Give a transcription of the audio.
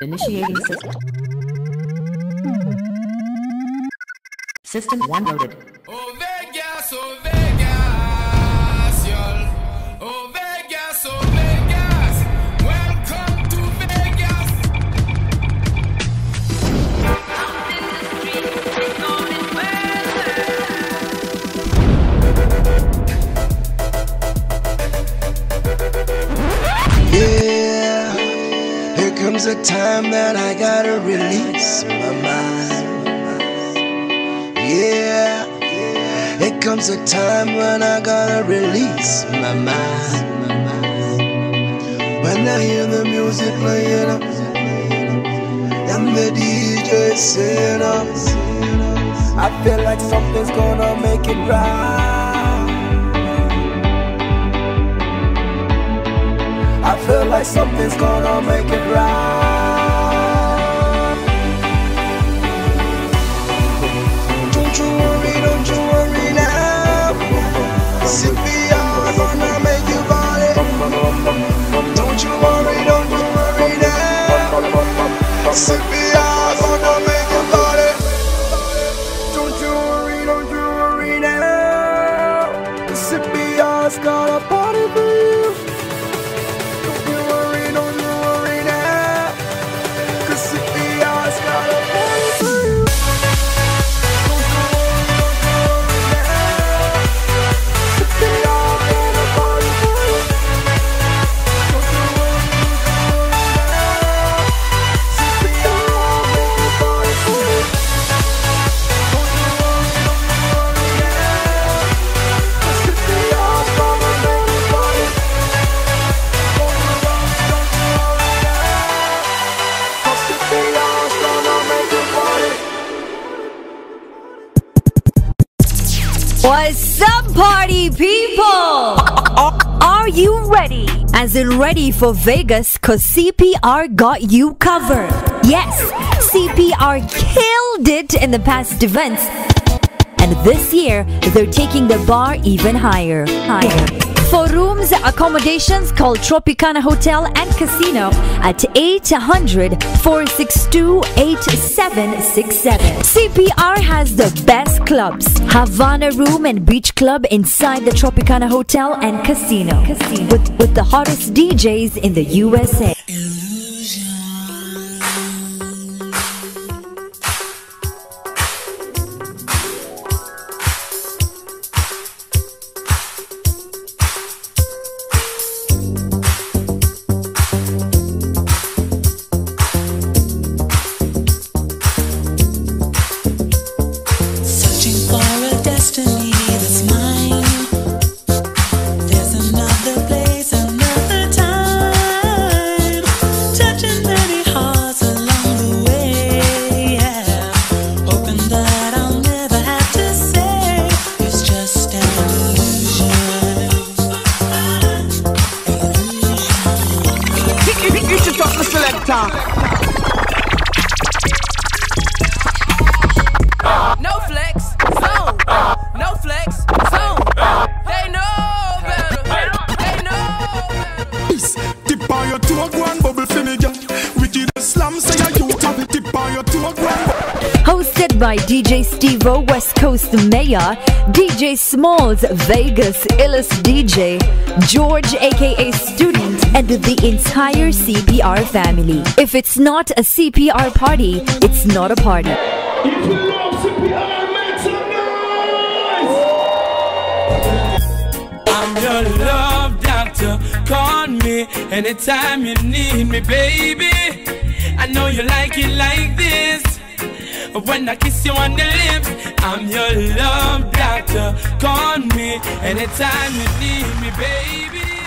Initiating system. System 1 loaded. Oh Vegas, oh Vegas, y'all. Oh Vegas, oh Vegas. Welcome to Vegas. Yeah, here comes a time that I gotta release my mind. Yeah, it comes a time when I gotta release my mind. When I hear the music playing and the DJ saying up, I feel like something's gonna make it right. I feel like something's gonna make it right. Don't you worry, don't you worry now. CPR gonna make you. Don't you worry, don't you worry now. Gonna make you body. Don't you worry, don't you worry now. CPR's got What's up, party people? Are you ready? As in ready for Vegas, cause CPR got you covered. Yes, CPR killed it in the past events. And this year, they're taking the bar even higher. Higher. For rooms, accommodations, call Tropicana Hotel and Casino at 800 462 8767. CPR has the best clubs Havana Room and Beach Club inside the Tropicana Hotel and Casino. With, with the hottest DJs in the USA. Selector. No flex, zone. No flex, zone. They know better. They know better. Tip on your toe, go and bubble for me, girl. Wicked slam, say you have it. Tip on your toe, go Hosted by DJ Stevo, West Coast Mayor, DJ Smalls, Vegas, Illis DJ, George aka Student, and the entire CPR family. If it's not a CPR party, it's not a party. I'm your love doctor. Call me anytime you need me, baby. I know you like it like this. When I kiss you on the lips, I'm your love doctor. Call me anytime you need me, baby.